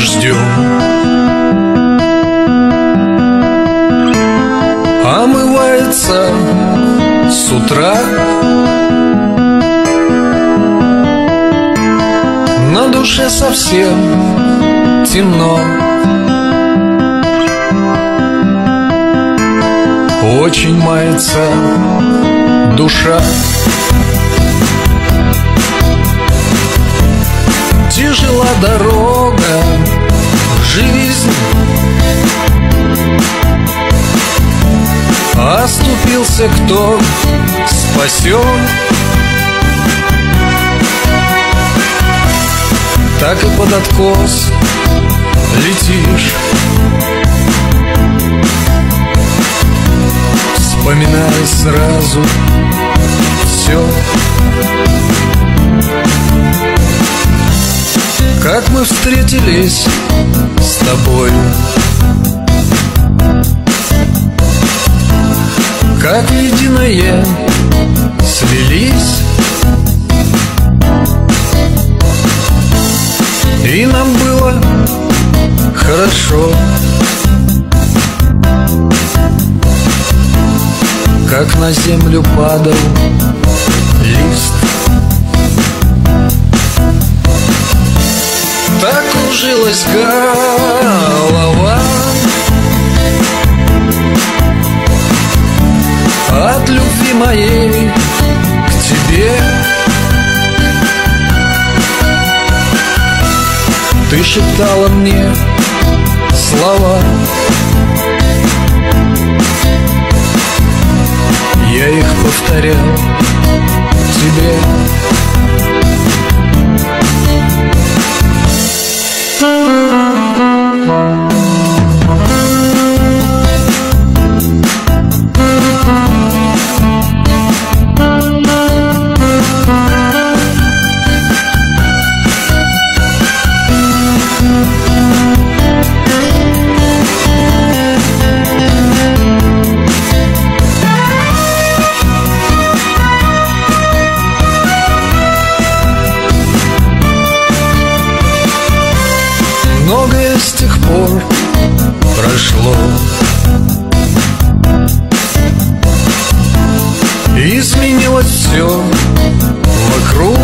дождем. Омывается с утра. На душе совсем темно. Очень мается душа. Тяжела дорога. Оступился кто спасен. Так и под откос летишь. Вспоминая сразу все Как мы встретились с тобой И нам было хорошо. Как на землю падал лист. Так кружилась голова. От любви моей к тебе шептала мне слова. Я их повторял тебе с тех пор прошло. Изменилось все вокруг.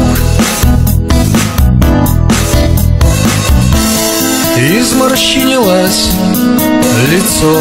Изморщинилось лицо